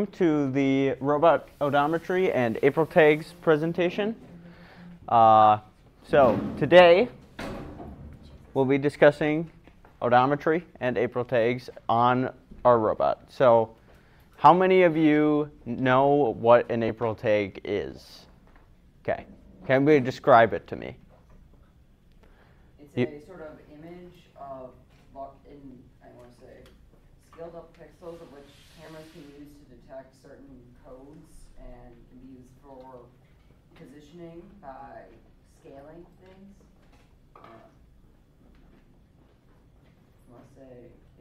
welcome to the robot odometry and April tags presentation. Uh, so today we'll be discussing odometry and April tags on our robot. So how many of you know what an April tag is? Okay, can we describe it to me? It's You- a sort of image of, in, I want to say, scaled up pixels of which cameras can use to detect certain codes and can be used for positioning by scaling things. Uh, I want say,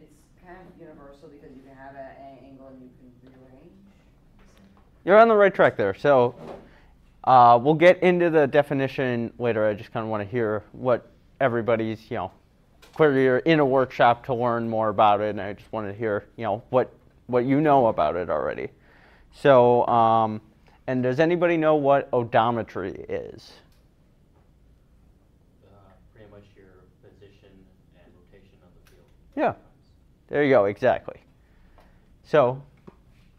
it's kind of universal because you can have it at any angle and you can rearrange. You're on the right track there. So uh, we'll get into the definition later. I just kind of want to hear what everybody's, you know, clearly you're in a workshop to learn more about it, and I just wanted to hear, you know, what what you know about it already. So, um, and does anybody know what odometry is? uh, pretty much your position and rotation of the field. Yeah. There you go, exactly. So,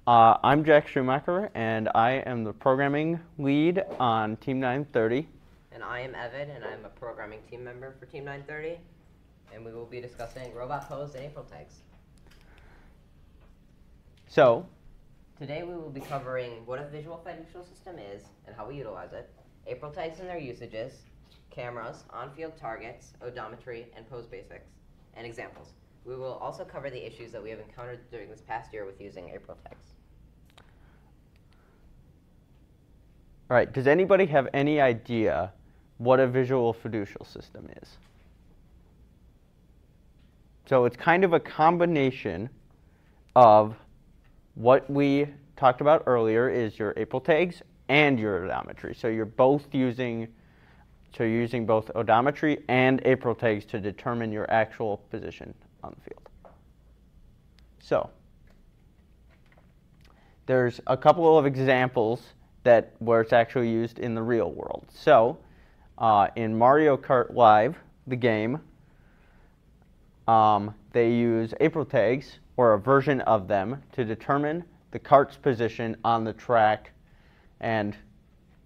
uh, I'm Jack Schumacher, and I am the programming lead on Team 930. And I am Evan, and I'm a programming team member for Team 930. And we will be discussing robot pose and April tags. So, Today we will be covering what a visual fiducial system is and how we utilize it, April tags and their usages, cameras, on-field targets, odometry, and pose basics, and examples. We will also cover the issues that we have encountered during this past year with using April tags. all right, does anybody have any idea what a visual fiducial system is? So, it's kind of a combination of what we talked about earlier is your April tags and your odometry. So you're both using so you're using both odometry and April tags to determine your actual position on the field. So there's a couple of examples that where it's actually used in the real world. So uh, in Mario Kart Live, the game, um, they use April tags or a version of them to determine the cart's position on the track. And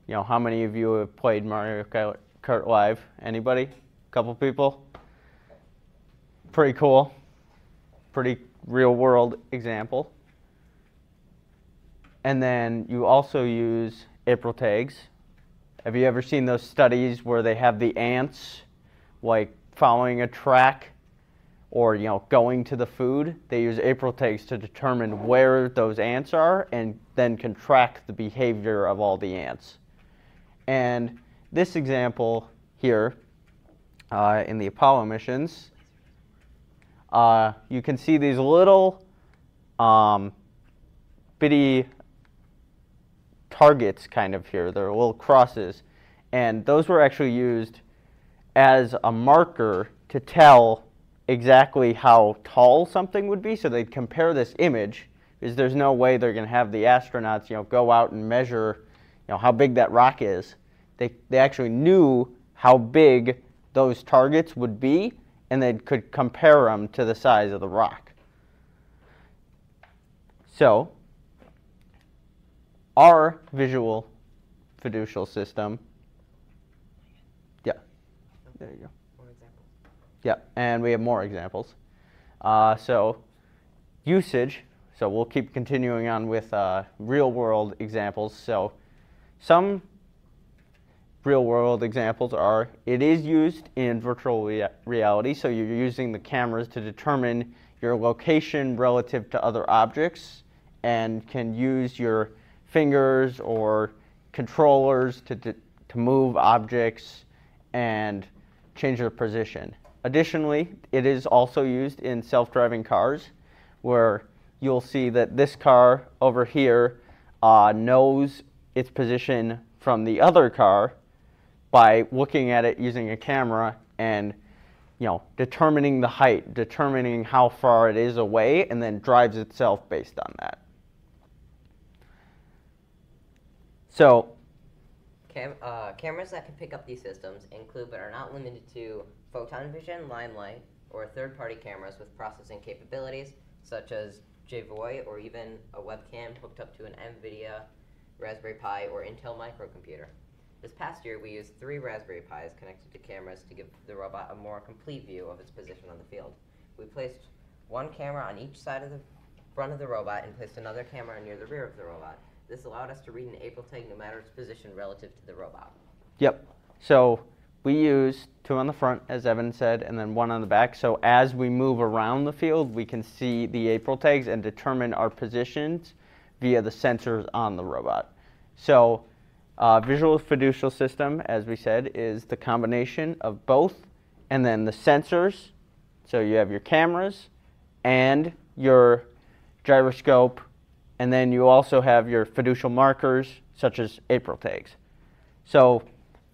you know, how many of you have played Mario Kart- Live? Anybody? A couple people? Pretty cool. Pretty real world example. And then you also use April tags. Have you ever seen those studies where they have the ants like following a track or you know going to the food they use april tags to determine where those ants are and then can track the behavior of all the ants. And this example here uh, in the apollo missions uh, you can see these little um, bitty targets kind of here. They're little crosses. And those were actually used as a marker to tell exactly how tall something would be. So they'd compare this image because there's no way they're going to have the astronauts, you know, go out and measure, you know, how big that rock is. They, they actually knew how big those targets would be and they could compare them to the size of the rock. So our visual fiducial system, yeah, there you go. Yeah, and we have more examples. Uh, so, usage. So we'll keep continuing on with uh, real world examples. So, some real world examples are it is used in virtual rea- reality. So you're using the cameras to determine your location relative to other objects, and can use your fingers or controllers to d- to move objects and change their position. Additionally, it is also used in self-driving cars where you'll see that this car over here uh, knows its position from the other car by looking at it using a camera and you know determining the height, determining how far it is away, and then drives itself based on that. So Cam- uh, cameras that can pick up these systems include but are not limited to photon vision, limelight, or third party cameras with processing capabilities such as JeVois, or even a webcam hooked up to an NVIDIA Raspberry Pi or Intel microcomputer. This past year, we used three Raspberry Pis connected to cameras to give the robot a more complete view of its position on the field. We placed one camera on each side of the front of the robot and placed another camera near the rear of the robot. This allowed us to read an April tag no matter its position relative to the robot. Yep. So we use two on the front, as Evan said, and then one on the back. So as we move around the field, we can see the April tags and determine our positions via the sensors on the robot. So uh, visual fiducial system, as we said, is the combination of both, and then the sensors. So you have your cameras and your gyroscope, and then you also have your fiducial markers, such as April tags. So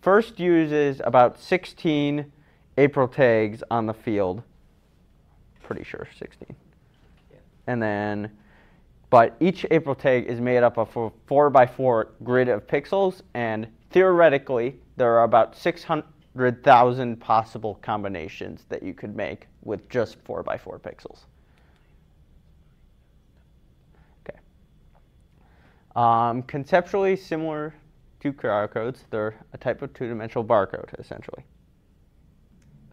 first uses about 16 April tags on the field. Pretty sure 16. Yeah. And then, but each April tag is made up of a four by four grid of pixels, and theoretically, there are about 600,000 possible combinations that you could make with just four by four pixels. Okay. Um, conceptually similar to QR codes, they're a type of two-dimensional barcode, essentially.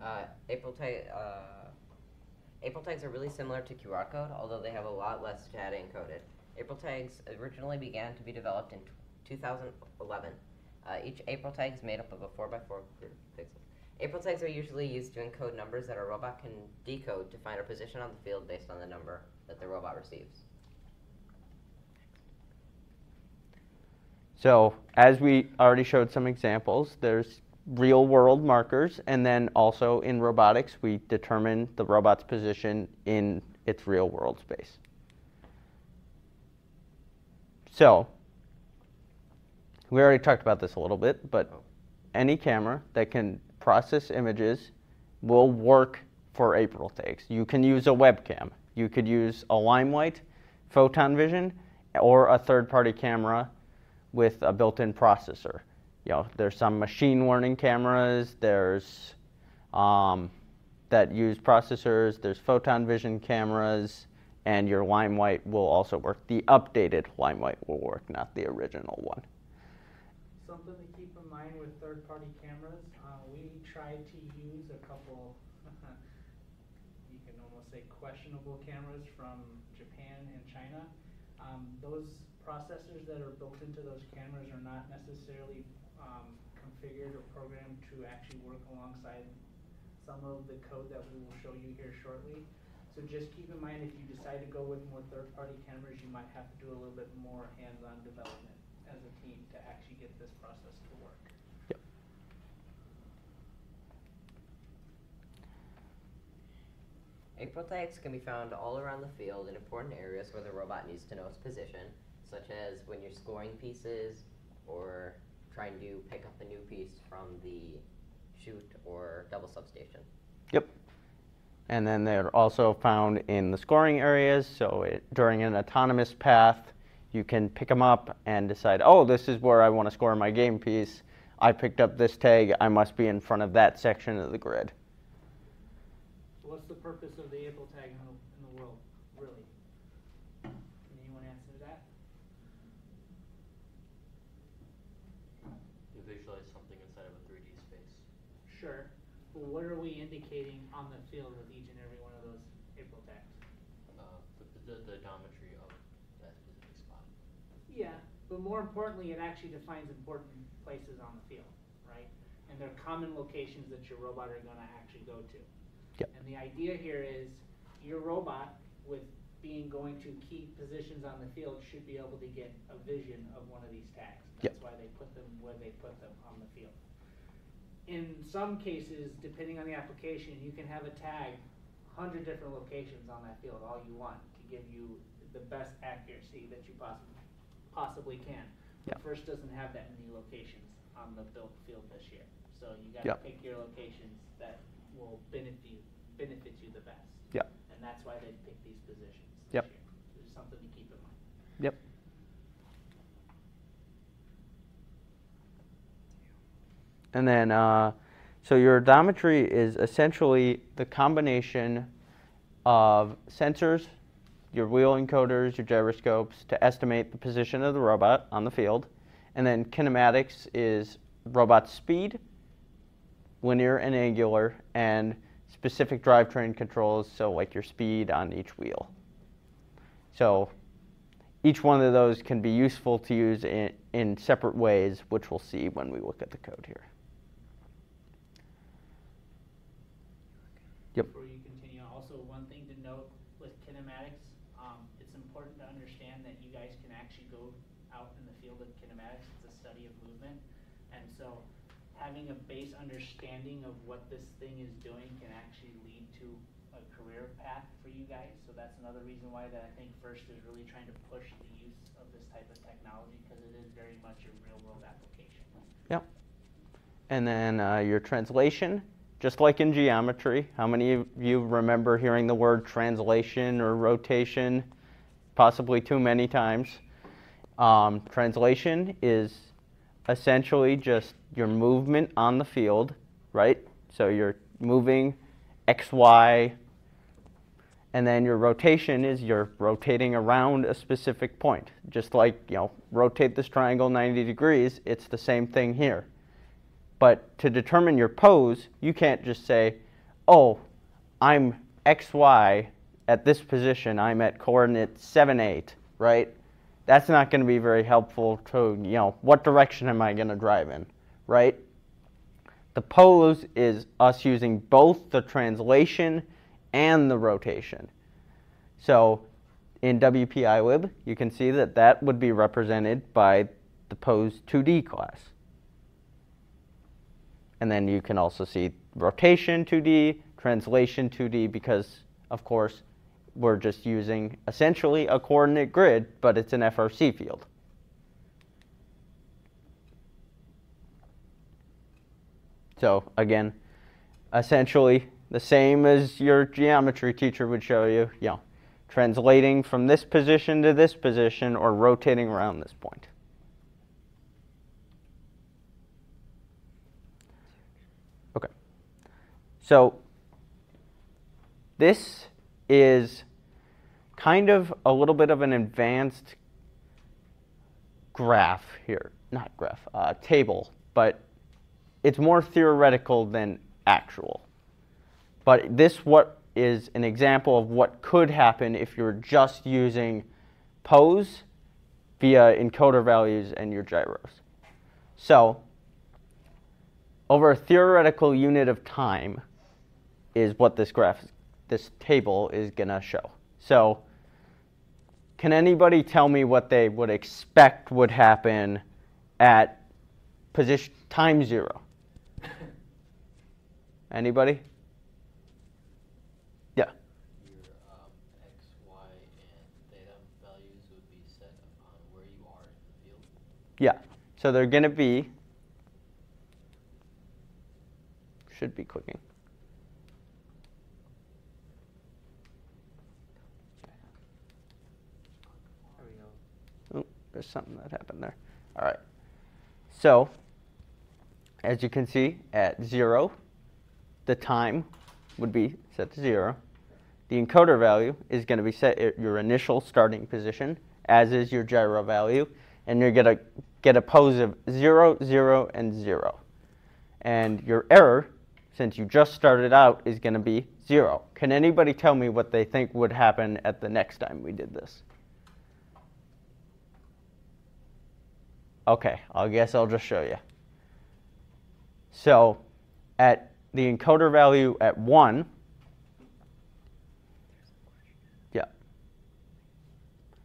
Uh, April uh, April tags are really similar to QR code, although they have a lot less data encoded. April tags originally began to be developed in t- 2011. Uh, each April tag is made up of a 4x4 grid of pixels. April tags are usually used to encode numbers that a robot can decode to find a position on the field based on the number that the robot receives. So as we already showed some examples, there's real world markers, and then also in robotics, we determine the robot's position in its real world space. So we already talked about this a little bit, but any camera that can process images will work for April tags. You can use a webcam. You could use a Limelight, Photon Vision, or a third-party camera with a built-in processor. You know, there's some machine learning cameras. There's um, that use processors. There's photon vision cameras, and your Limelight will also work. The updated Limelight will work, not the original one. Something to keep in mind with third-party cameras, uh, we tried to use a couple, you can almost say questionable cameras from Japan and China. Um, those processors that are built into those cameras are not necessarily, um, configured or programmed to actually work alongside some of the code that we will show you here shortly. So just keep in mind, if you decide to go with more third-party cameras, you might have to do a little bit more hands-on development as a team to actually get this process to work. Yep. April tags can be found all around the field in important areas where the robot needs to know its position, such as when you're scoring pieces or trying to pick up a new piece from the chute or double substation. Yep. And then they're also found in the scoring areas. So it, during an autonomous path, you can pick them up and decide, oh, this is where I want to score my game piece. I picked up this tag. I must be in front of that section of the grid. What's the purpose of the April tag in the, in the world, really? Can anyone answer that? To visualize something inside of a 3D space. Sure, but what are we indicating on the field with each and every one of those April tags? Uh, the, the, the odometry of that specific spot. Yeah, but more importantly, it actually defines important places on the field, right? And they're common locations that your robot are gonna actually go to. Yep. And the idea here is your robot with being going to key positions on the field should be able to get a vision of one of these tags. Yep. That's why they put them where they put them on the field. In some cases, depending on the application, you can have a tag, hundred different locations on that field, all you want, to give you the best accuracy that you possibly, possibly can. Yep. First doesn't have that many locations on the built field this year. So you gotta Yep. pick your locations that will benefit you, benefit you the best. Yep. And that's why they picked these positions this Yep. year. So something to keep in mind. Yep. And then, uh, so your odometry is essentially the combination of sensors your wheel encoders, your gyroscopes to estimate the position of the robot on the field. And then kinematics is robot speed, linear and angular, and specific drivetrain controls, so like your speed on each wheel. So each one of those can be useful to use in, in separate ways, which we'll see when we look at the code here. Yep. Before you continue, also one thing to note with kinematics, um, it's important to understand that you guys can actually go out in the field of kinematics. It's a study of movement. And so having a base understanding of what this thing is doing can actually lead to a career path for you guys. So that's another reason why that I think FIRST is really trying to push the use of this type of technology because it is very much a real world application. Yep. And then uh, your translation, just like in geometry, how many of you remember hearing the word translation or rotation? Possibly too many times. Um, translation is essentially just your movement on the field, right? So you're moving x, y, and then your rotation is you're rotating around a specific point. Just like, you know, rotate this triangle 90 degrees, it's the same thing here. But to determine your pose, you can't just say, oh, I'm XY at this position, I'm at coordinate 7, 8, right? That's not going to be very helpful to, you know, what direction am I going to drive in, right? The pose is us using both the translation and the rotation. So in WPILib, you can see that that would be represented by the pose 2D class. And then you can also see rotation 2D, translation 2D, because of course we're just using essentially a coordinate grid, but it's an FRC field. So again, essentially the same as your geometry teacher would show you, you know, translating from this position to this position or rotating around this point. Okay. So this is kind of a little bit of an advanced graph here. Not graph, uh, table, but it's more theoretical than actual. But this what is an example of what could happen if you're just using pose via encoder values and your gyros. So over a theoretical unit of time is what this graph, this table is going to show. So can anybody tell me what they would expect would happen at position time zero? Anybody? Yeah. Your um, x, y, and theta values would be set upon where you are in the field. Yeah. So they're going to be, should be clicking. There we go. Oh, there's something that happened there. All right. So, as you can see, at zero, the time would be set to zero. The encoder value is going to be set at your initial starting position, as is your gyro value, and you're going to get a pose of zero, zero, and zero. And your error, since you just started out, is going to be zero. Can anybody tell me what they think would happen at the next time we did this? Okay, I guess I'll just show you. So at the encoder value at 1, yeah.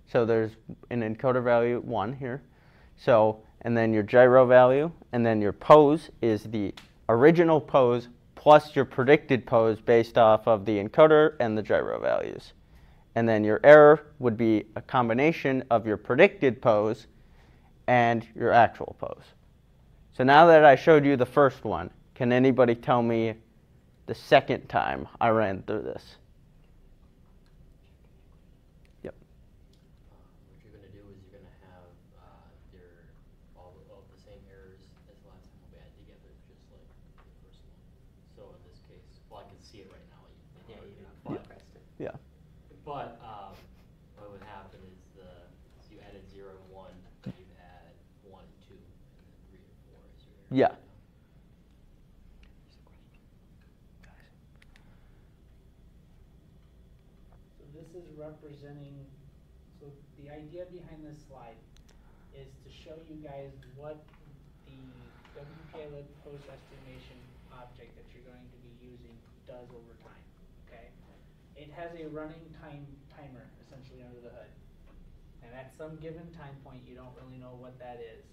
So there's an encoder value at 1 here. So, and then your gyro value, and then your pose is the original pose plus your predicted pose based off of the encoder and the gyro values. And then your error would be a combination of your predicted pose and your actual pose. So now that I showed you the first one, can anybody tell me the second time I ran through this? Yep. Um, what you're gonna do is you're gonna have, uh, your, all, the- all the same errors as the last time we had together, just like the first one. So in this case, well, I can see it right now. you- Yeah, you you but- compressed it. Yeah. But, um, Yeah. So this is representing, so the idea behind this slide is to show you guys what the WPI lib pose estimation object that you're going to be using does over time, okay? It has a running time timer essentially under the hood. And at some given time point, you don't really know what that is.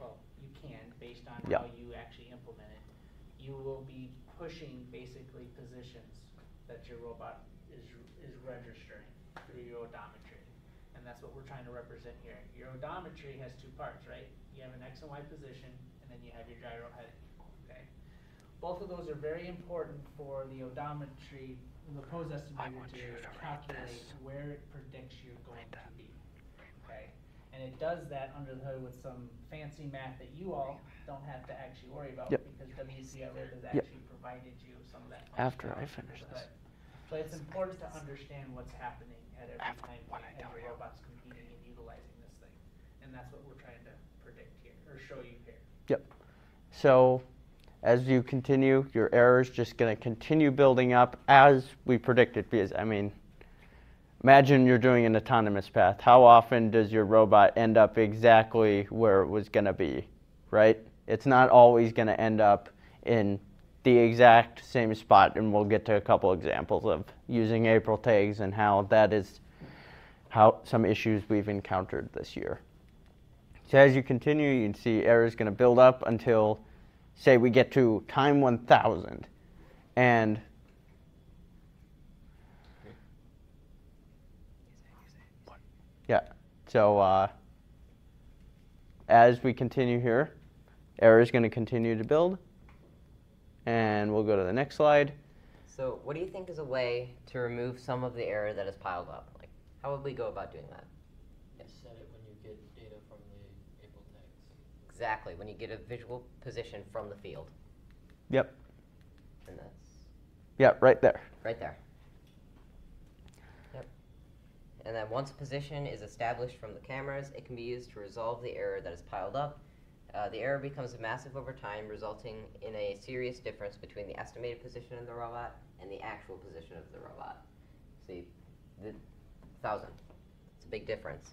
Well, you can, based on Yeah. how you actually implement it. You will be pushing basically positions that your robot is, is registering through your odometry. And that's what we're trying to represent here. Your odometry has two parts, right? You have an X and Y position, and then you have your gyro heading, okay? Both of those are very important for the odometry, the pose estimator to calculate where it predicts you're going to be? And it does that under the hood with some fancy math that you all don't have to actually worry about Yep. because WPI Lib has Yep. actually provided you some of that. After I functionality finish this. hood. But it's important to understand what's happening at every After time what point I as tell your you. robot's competing and utilizing this thing. And that's what we're trying to predict here, or show you here. Yep. So as you continue, your error is just going to continue building up as we predicted. Because, I mean, imagine you're doing an autonomous path. How often does your robot end up exactly where it was going to be, right? It's not always going to end up in the exact same spot. And we'll get to a couple examples of using April tags and how that is how some issues we've encountered this year. So as you continue, you can see errors going to build up until, say, we get to time 1000. And yeah, so uh, as we continue here, error is going to continue to build. And we'll go to the next slide. So, what do you think is a way to remove some of the error that is piled up? Like, how would we go about doing that? Set it when you get data from the April tags. Exactly, when you get a visual position from the field. Yep, And that's yeah, right there. right there. Yep. And then once a position is established from the cameras, it can be used to resolve the error that is piled up. Uh, the error becomes massive over time, resulting in a serious difference between the estimated position of the robot and the actual position of the robot. See, the thousand. It's a big difference.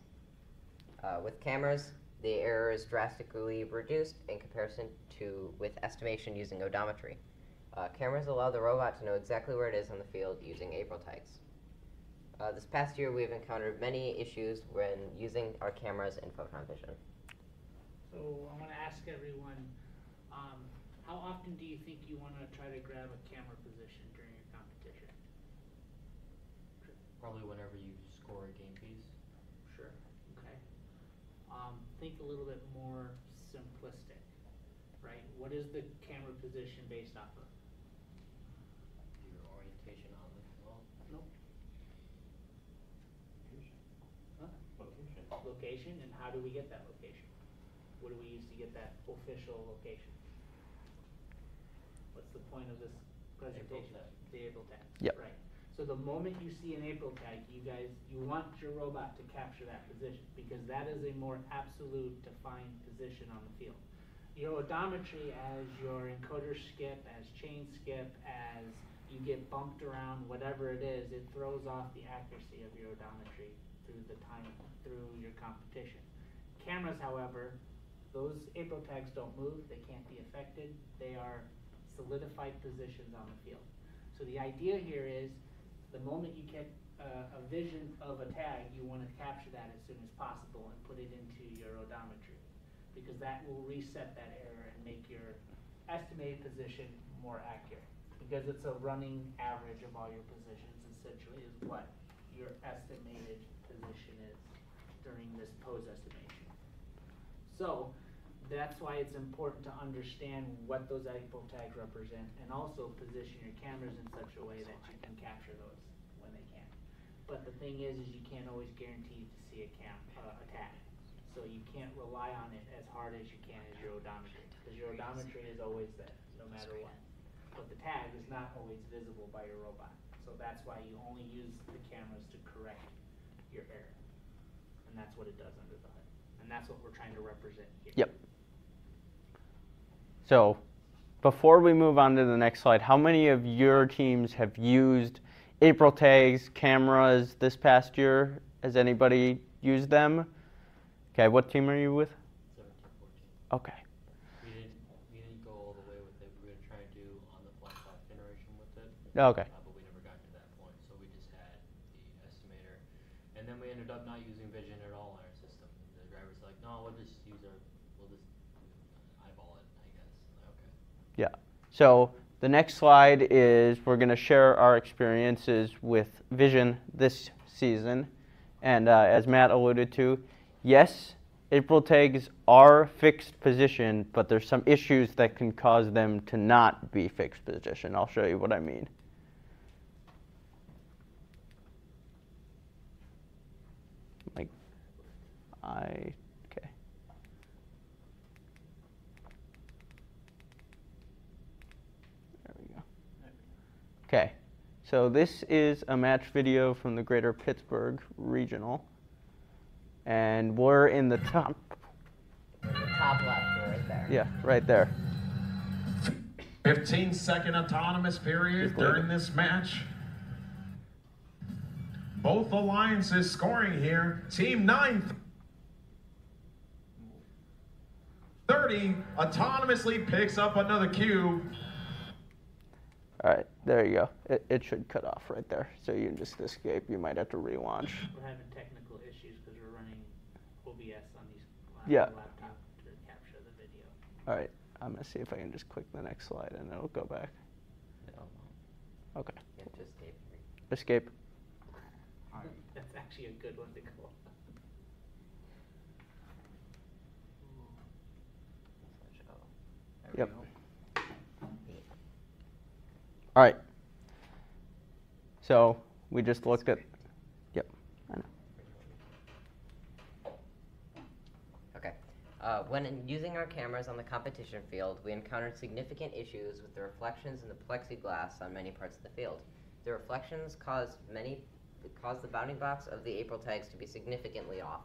Uh, with cameras, the error is drastically reduced in comparison to with estimation using odometry. Uh, cameras allow the robot to know exactly where it is on the field using April tags. Uh, this past year, we have encountered many issues when using our cameras in photon vision. So I wanna ask everyone, um, how often do you think you wanna try to grab a camera position during your competition? Probably whenever you score a game piece. Sure. Okay. Um, think a little bit more simplistic, right? What is the camera position based off of? Your orientation on the well. Nope. Huh? Location, and how do we get that location? What do we use to get that official location? What's the point of this presentation? tag. The April tag. Yep. Right. So the moment you see an April tag, you guys, you want your robot to capture that position, because that is a more absolute defined position on the field. Your odometry, as your encoder skip, as chain skip, as you get bumped around, whatever it is, it throws off the accuracy of your odometry through the time, through your competition. Cameras, however, those April tags don't move, they can't be affected, they are solidified positions on the field. So the idea here is, the moment you get a, a vision of a tag, you wanna capture that as soon as possible and put it into your odometry. Because that will reset that error and make your estimated position more accurate. Because it's a running average of all your positions essentially is what your estimated is during this pose estimation. So, that's why it's important to understand what those April tags represent and also position your cameras in such a way that you can capture those when they can. But the thing is, is you can't always guarantee to see a cam, uh, a tag. So you can't rely on it as hard as you can as your odometry, because your odometry is always there, no matter what. But the tag is not always visible by your robot, so that's why you only use the cameras to correct your error. And that's what it does under the hood, and that's what we're trying to represent here. Yep. So, before we move on to the next slide, how many of your teams have used April tags, cameras this past year? Has anybody used them? Okay, what team are you with? Seventeen, fourteen. Okay. We didn't, we didn't go all the way with it. We were gonna try and do on the fly five generation with it. Okay. Uh, but we never got to that point, so we just had the estimator. And then we ended up not using vision at all in our system. The driver's like, no, we'll just use our, we'll just eyeball it, I guess. Okay. Yeah. So the next slide is we're going to share our experiences with Vision this season. And uh, as Matt alluded to, yes, April tags are fixed position, but there's some issues that can cause them to not be fixed position. I'll show you what I mean. Like, I, okay. There we go. Okay, so this is a match video from the Greater Pittsburgh Regional, and we're in the top. The top left, right there. Yeah, right there. 15 second autonomous period during this match. Both alliances scoring here. Team 9 30 autonomously picks up another cube. All right, there you go. It, it should cut off right there, so you can just escape. You might have to relaunch. We're having technical issues because we're running OBS on these on Yeah. the laptop to capture the video. All right, I'm gonna see if I can just click the next slide and it'll go back. Okay, Yeah, just escape. escape. That's actually a good one to go. There we Yep. Go. All right. So we just looked at. Yep, I know. Okay. Uh, when in using our cameras on the competition field, we encountered significant issues with the reflections in the plexiglass on many parts of the field. The reflections caused many caused the bounding box of the April tags to be significantly off.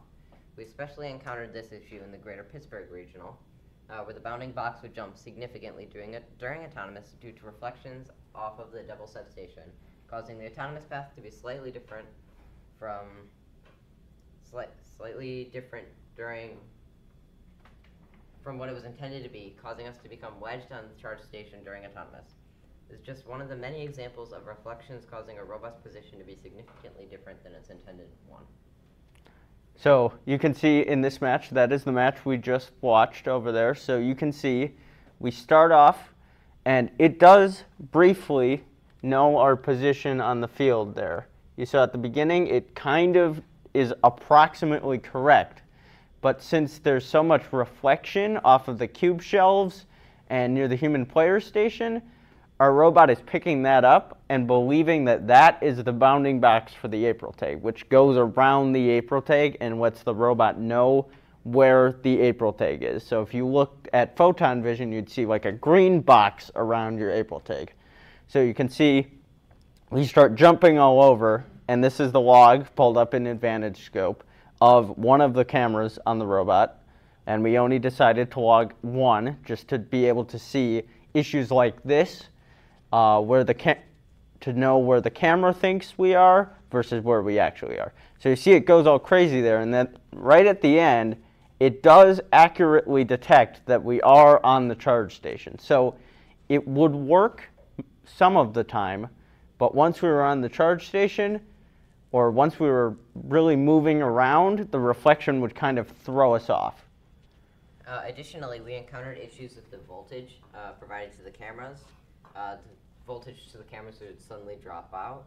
We especially encountered this issue in the Greater Pittsburgh Regional, uh, where the bounding box would jump significantly during it during autonomous due to reflections off of the double substation, causing the autonomous path to be slightly different from slight, slightly different during from what it was intended to be, causing us to become wedged on the charge station during autonomous. This is just one of the many examples of reflections causing a robust position to be significantly different than its intended one. So you can see in this match, that is the match we just watched over there. So you can see we start off, and it does briefly know our position on the field there. You saw at the beginning, it kind of is approximately correct. But since there's so much reflection off of the cube shelves and near the human player station, our robot is picking that up and believing that that is the bounding box for the April tag, which goes around the April tag and lets the robot know where the April tag is. So if you look at photon vision, you'd see like a green box around your April tag. So you can see we start jumping all over, and this is the log pulled up in Advantage Scope of one of the cameras on the robot. And we only decided to log one just to be able to see issues like this, uh, where the to know where the camera thinks we are versus where we actually are. So you see it goes all crazy there, and then right at the end, it does accurately detect that we are on the charge station. So it would work some of the time, but once we were on the charge station, or once we were really moving around, the reflection would kind of throw us off. Uh, additionally, we encountered issues with the voltage uh, provided to the cameras. Uh, the voltage to the cameras would suddenly drop out.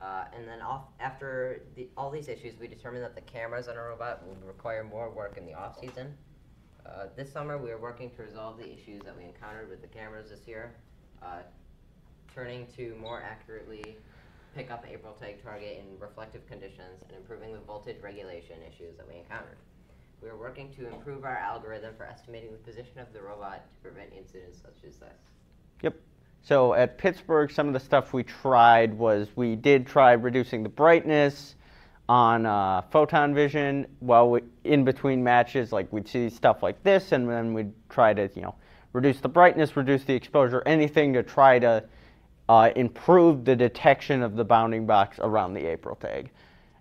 Uh, and then off, after the, all these issues, we determined that the cameras on our robot would require more work in the off season. Uh, this summer, we are working to resolve the issues that we encountered with the cameras this year, uh, turning to more accurately pick up April tag target in reflective conditions and improving the voltage regulation issues that we encountered. We are working to improve our algorithm for estimating the position of the robot to prevent incidents such as this. Yep. So at Pittsburgh, some of the stuff we tried was we did try reducing the brightness on uh, photon vision while we, in between matches. Like we'd see stuff like this, and then we'd try to you know reduce the brightness, reduce the exposure, anything to try to uh, improve the detection of the bounding box around the April tag.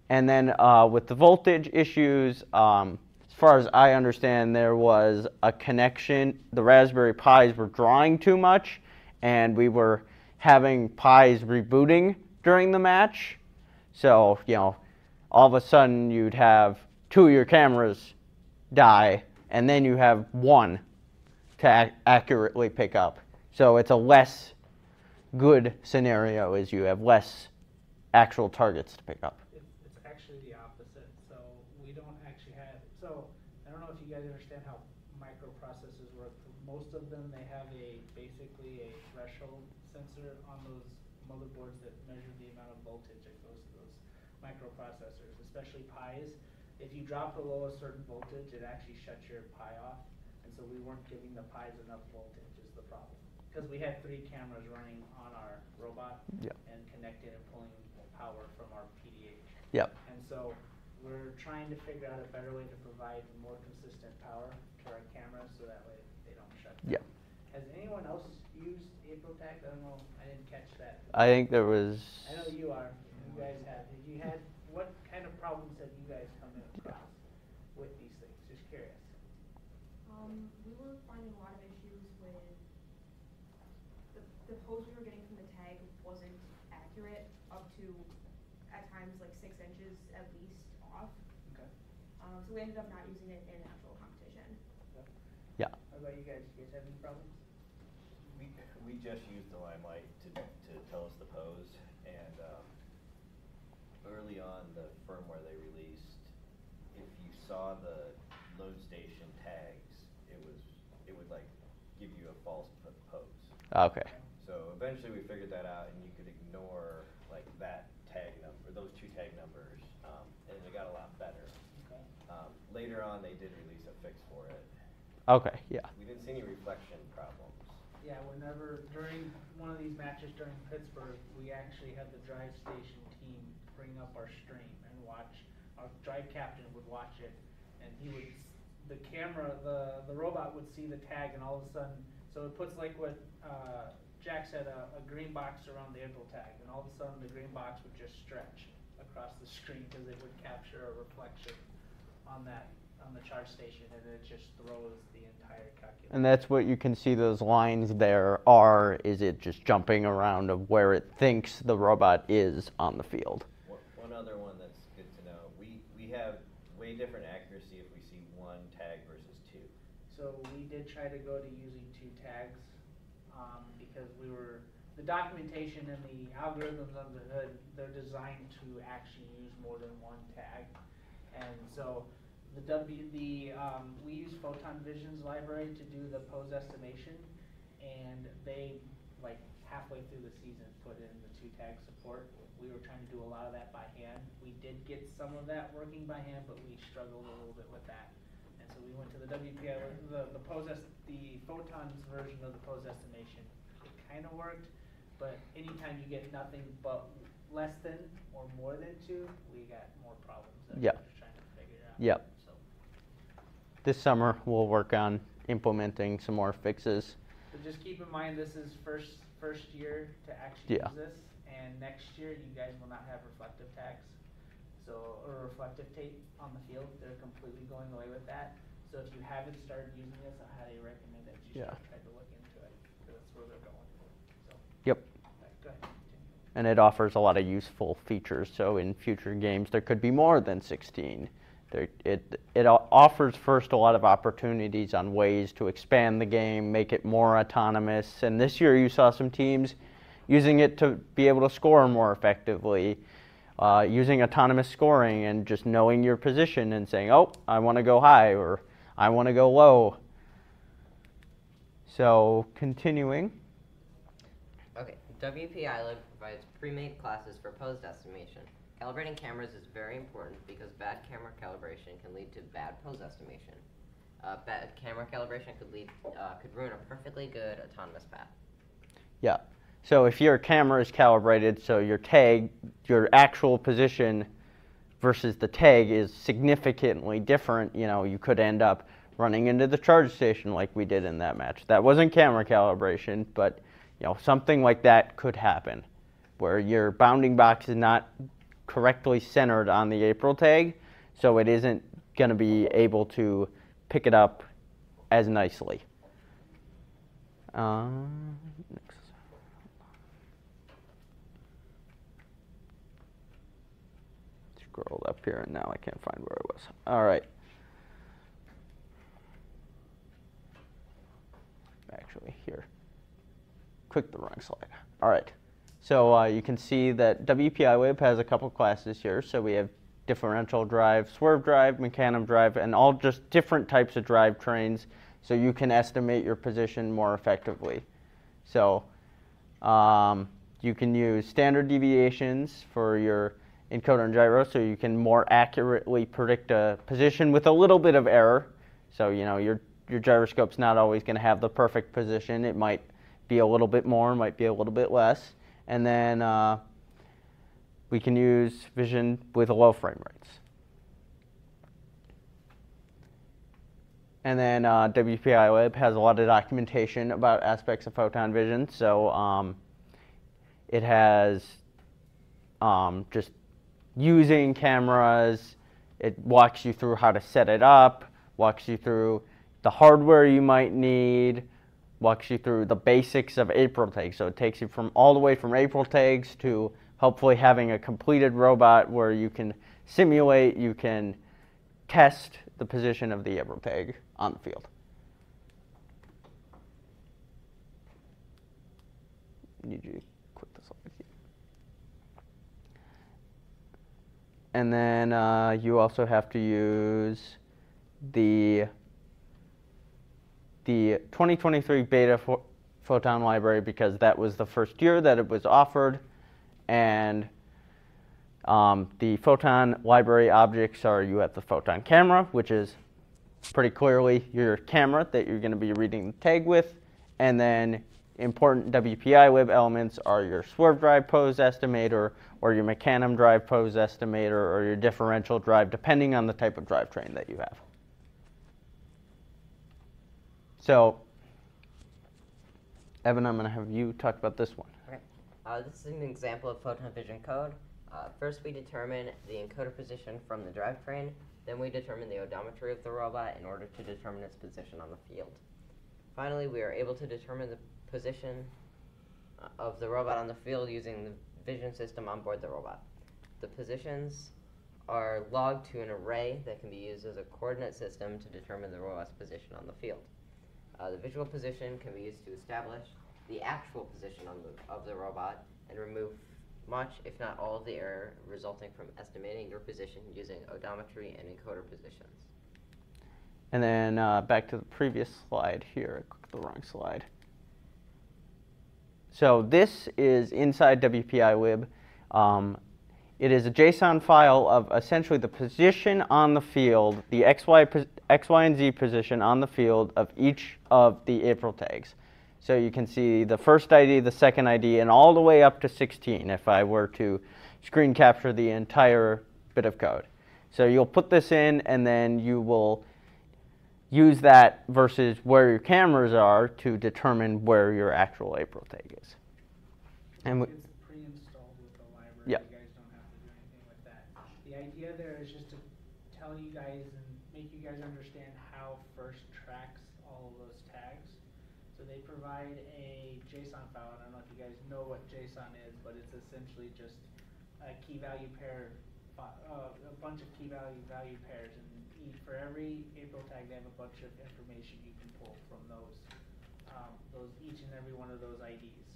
And then uh, with the voltage issues, um, as far as I understand, there was a connection. The Raspberry Pis were drawing too much, and we were having pies rebooting during the match. So, you know, all of a sudden you'd have two of your cameras die, and then you have one to ac- accurately pick up. So it's a less good scenario as you have less actual targets to pick up. It's, it's actually the opposite, so we don't actually have, so, I don't know if you guys understand how microprocessors work. Most of them, they have a, basically a threshold sensor on those motherboards that measure the amount of voltage that goes to those microprocessors, especially Pis. If you drop below a certain voltage, it actually shuts your Pi off, and so we weren't giving the Pis enough voltage is the problem. Cause we had three cameras running on our robot Yep. and connected and pulling power from our PDH. Yep. And so we're trying to figure out a better way to provide more consistent power to our cameras so that way they don't shut down. Yep. Has anyone else used AprilTag? I don't know, I didn't catch that. I think there was. I know you are, you guys have. Have you had, what kind of problems have you guys come in across with these things? Just curious. Um, we were finding a lot of issues with the, the pose we were getting from the tag wasn't accurate up to, at times, like six inches at least off. Okay. Um, so we ended up not using it in actual competition. Yeah. How about you guys? You guys have any problems? We, we just used the limelight to, to tell us the pose, and, um, early on, the firmware they released, if you saw the load station tags, it was, it would like give you a false pose. Okay. So eventually we figured that out and you could ignore like that tag number, those two tag numbers, um, and it got a lot better. Okay. Um, later on, they did release a fix for it. Okay. Yeah. We didn't see any reflection problems. Yeah, whenever, during one of these matches during Pittsburgh, we actually had the drive station team bring up our stream and watch, our drive captain would watch it, and he would, the camera, the, the robot would see the tag and all of a sudden, so it puts like what, uh, Jack said, a, a green box around the April tag, and all of a sudden, the green box would just stretch across the screen, cause it would capture a reflection on that, on the charge station, and it just throws the entire calculation. And that's what you can see those lines there are. Is it just jumping around of where it thinks the robot is on the field? One, one other one that's good to know, we, we have different accuracy if we see one tag versus two. So we did try to go to using two tags, um, because we were, the documentation and the algorithms under the hood, they're designed to actually use more than one tag. And so the W, the, um, we use Photon Vision's library to do the pose estimation, and they, like halfway through the season, put in the two tag support. We were trying to do a lot of that by hand. We did get some of that working by hand, but we struggled a little bit with that. And so we went to the WPI, the, the pose the photons version of the pose estimation. It kinda worked, but anytime you get nothing but less than or more than two, we got more problems that Yeah. trying to figure it out. Yep. So, This summer we'll work on implementing some more fixes. but just keep in mind, this is first, first year to actually Yeah. use this, and next year you guys will not have reflective tags. So, or reflective tape on the field, they're completely going away with that. So if you haven't started using this, I highly recommend that you Yeah. trying to look into it, because that's where they're going. So, Yep. ahead. And it offers a lot of useful features. So in future games, there could be more than 16. It it offers first a lot of opportunities on ways to expand the game, make it more autonomous. And this year, you saw some teams using it to be able to score more effectively, uh, using autonomous scoring and just knowing your position and saying, "Oh, I want to go high" or "I want to go low." So continuing. Okay, WPILib provides pre-made classes for pose estimation. Calibrating cameras is very important because bad camera calibration can lead to bad pose estimation. Uh, bad camera calibration could lead uh, could ruin a perfectly good autonomous path. Yeah. So if your camera is calibrated, so your tag, your actual position versus the tag is significantly different, you know, you could end up running into the charge station like we did in that match. That wasn't camera calibration, but you know something like that could happen, where your bounding box is not correctly centered on the April tag, so it isn't going to be able to pick it up as nicely. Uh, next. Scrolled up here and now I can't find where it was. All right. Actually, here. Click the wrong slide. All right. So uh, you can see that WPI Lib has a couple classes here. So we have differential drive, swerve drive, mecanum drive, and all just different types of drive trains so you can estimate your position more effectively. So um, you can use standard deviations for your encoder and gyro so you can more accurately predict a position with a little bit of error. So you know your your gyroscope's not always going to have the perfect position. It might be a little bit more, might be a little bit less. And then uh, we can use vision with low frame rates. And then uh, WPILib has a lot of documentation about aspects of photon vision. So um, it has um, just using cameras. It walks you through how to set it up, walks you through the hardware you might need, walks you through the basics of April tags. So it takes you from all the way from April tags to hopefully having a completed robot where you can simulate, you can test the position of the April tag on the field. You click this. And then uh, you also have to use the the 2023 beta pho- photon library because that was the first year that it was offered and um, the photon library objects are you have the photon camera which is pretty clearly your camera that you're going to be reading the tag with and then important WPILib elements are your swerve drive pose estimator or your mecanum drive pose estimator or your differential drive depending on the type of drivetrain that you have. So, Evan, I'm going to have you talk about this one. Okay. Uh, this is an example of photon vision code. Uh, first, we determine the encoder position from the drivetrain. Then we determine the odometry of the robot in order to determine its position on the field. Finally, we are able to determine the position uh, of the robot on the field using the vision system on board the robot. The positions are logged to an array that can be used as a coordinate system to determine the robot's position on the field. Uh, the visual position can be used to establish the actual position on the, of the robot and remove much, if not all, of the error resulting from estimating your position using odometry and encoder positions. And then uh, back to the previous slide here, the wrong slide. So this is inside WPILib. Um, it is a JSON file of essentially the position on the field, the XY, pos- XY and Z position on the field of each of the April tags. So you can see the first ID, the second ID, and all the way up to 16 if I were to screen capture the entire bit of code. So you'll put this in and then you will use that versus where your cameras are to determine where your actual April tag is. And we, It's pre-installed with the library. Yeah. You guys don't have to do anything with that. The idea there is just to tell you guys and make you guys understand how FIRST tracks all of those tags. So they provide a JSON file. I don't know if you guys know what JSON is, but it's essentially just a key value pair, uh, a bunch of key value value pairs. And for every April tag, they have a bunch of information you can pull from those, um, those each and every one of those IDs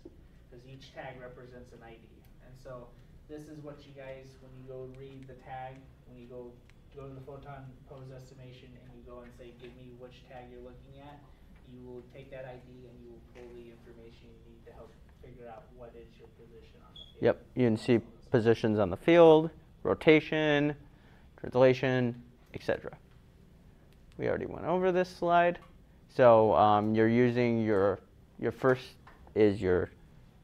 because each tag represents an ID. And so this is what you guys, when you go read the tag, when you go go to the photon pose estimation and you go and say, give me which tag you're looking at, you will take that ID and you will pull the information you need to help figure out what is your position on the field. Yep, you can see positions on the field, rotation, translation, etc. We already went over this slide. So um, you're using your, your first is your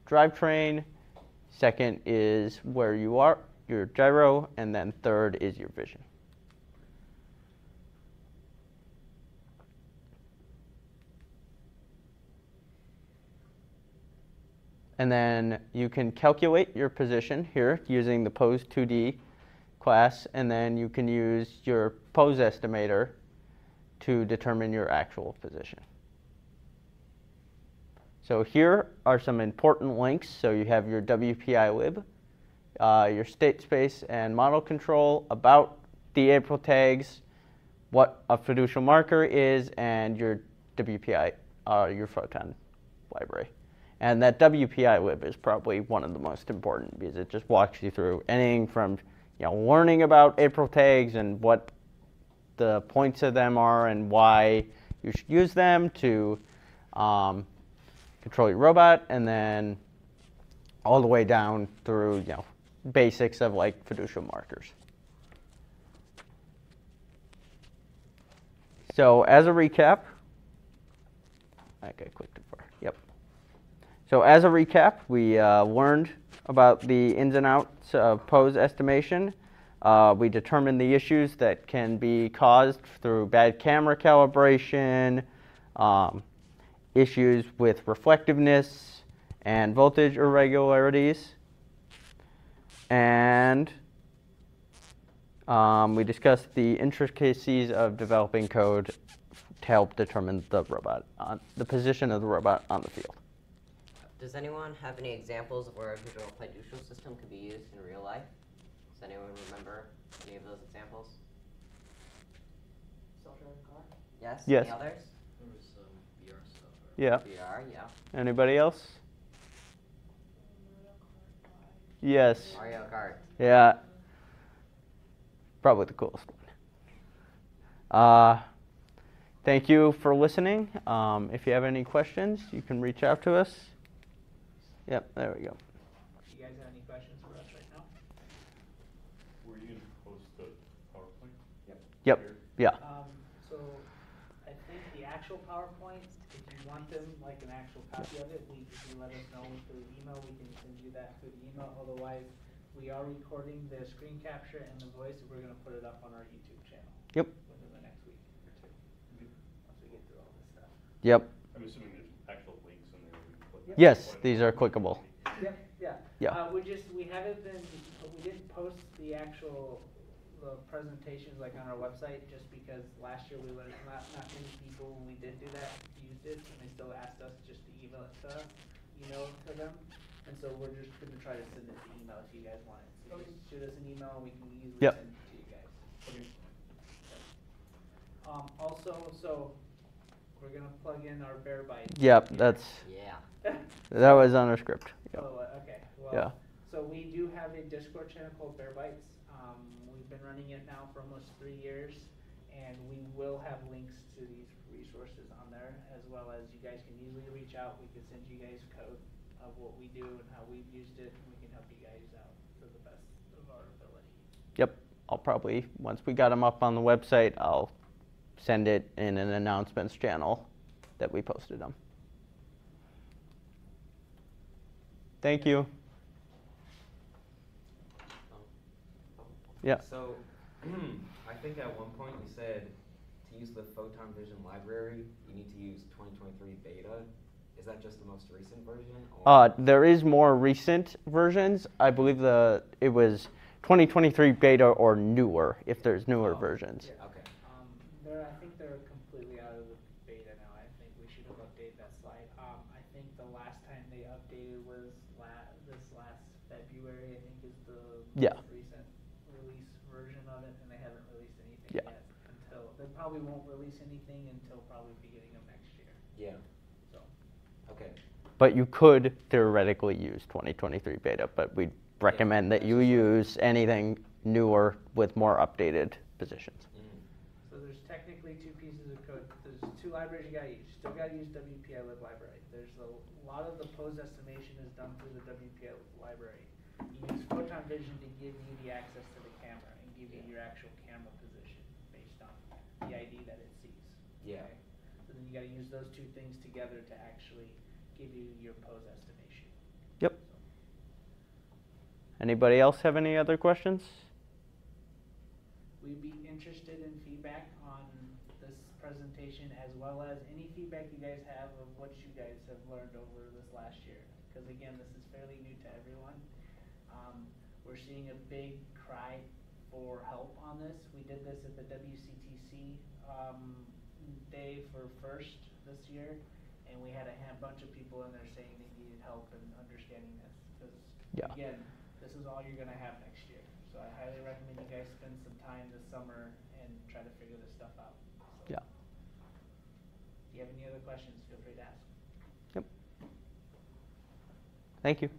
drivetrain, second is where you are, your gyro, and then third is your vision. And then you can calculate your position here using the pose 2D class, and then you can use your pose estimator to determine your actual position. So here are some important links. So you have your WPI lib, uh, your state space and model control, about the April tags, what a fiducial marker is, and your WPI, uh, your photon library. And that WPI lib is probably one of the most important because it just walks you through anything from you know, learning about April tags and what the points of them are and why you should use them to um, control your robot, and then all the way down through you know basics of like fiducial markers. So as a recap, I. Yep. So as a recap, we uh, learned about the ins and outs of pose estimation. Uh, we determined the issues that can be caused through bad camera calibration, um, issues with reflectiveness and voltage irregularities. And um, we discussed the intricacies of developing code to help determine the robot on the position of the robot on the field. Does anyone have any examples of where a visual fiducial system could be used in real life? Does anyone remember any of those examples? Self-driving car? Yes? Yes. Any others? There was some VR stuff. right? Yeah. VR, yeah. Anybody else? Yes. Mario Kart. Yeah. Probably the coolest one. Uh, thank you for listening. Um, if you have any questions, you can reach out to us. Yep, there we go. Do you guys have any questions for us right now? Were you gonna post the PowerPoint? Yep, Yep. yeah. Um, so, I think the actual PowerPoint, if you want them, like an actual copy of it, we, if you let us know through email, we can send you that through the email. Otherwise, we are recording the screen capture and the voice, and we're gonna put it up on our YouTube channel Yep, within the next week or two, once we get through all this stuff. yep. I'm assuming there's actual links in there. we can click Yep. Yes, these are clickable. Yep, yeah. Yeah. Uh, we just, we haven't been, we didn't post the actual, the presentations like on our website, just because last year we learned, not, not many people, when we did do that, used it, and they still asked us just to email it to, email it to them. And so we're just gonna try to send it to email if you guys want it. So just shoot us an email, and we can easily Yep. send it to you guys. Um, also, so, we're gonna plug in our Bear Bite. Yep, that's, Yeah. That was on our script. Yep. Oh, uh, okay, Yeah. so we do have a Discord channel called Bear Bites. Um, we've been running it now for almost three years, and we will have links to these resources on there, as well as you guys can easily reach out. We can send you guys code of what we do and how we've used it, and we can help you guys out to the best of our ability. Yep, I'll probably, once we got them up on the website, I'll send it in an announcements channel that we posted them. Thank you. Yeah. So, I think at one point you said to use the Photon Vision library, you need to use 2023 beta. Is that just the most recent version? Or? Uh, there is more recent versions. I believe the it was 2023 beta or newer, if there's newer Oh, versions. Okay. Um, they're, I think they're completely out of the beta now. I think we should have updated that slide. Um, I think the last time they updated was la- this last February, I think is the Yeah. most recent release version of it, and they haven't released anything Yeah. yet until, they probably won't release anything until probably beginning of next year, Yeah. so. Okay. But you could theoretically use 2023 beta, but we'd recommend that you use anything newer with more updated positions. Mm. So there's technically two pieces of code, there's two libraries you gotta use, you still gotta use WPI lib library. There's a lot of the pose estimation is done through the WPI library. You use photon vision to give you the access to the camera and give you your actual camera position based on the ID that it sees. Yeah. okay? So then you gotta use those two things together to actually give you your pose estimation. Yep. Anybody else have any other questions? We'd be interested in feedback on this presentation as well as any feedback you guys have of what you guys have learned over this last year. because again, this is fairly new to everyone. Um, we're seeing a big cry for help on this. We did this at the WCTC, um, day for first this year, and we had a hand, bunch of people in there saying they needed help in understanding this, because Yeah. again, this is all you're gonna have next year. So I highly recommend you guys spend some time this summer and try to figure this stuff out. So, Yeah. If you have any other questions, feel free to ask. Yep. Thank you.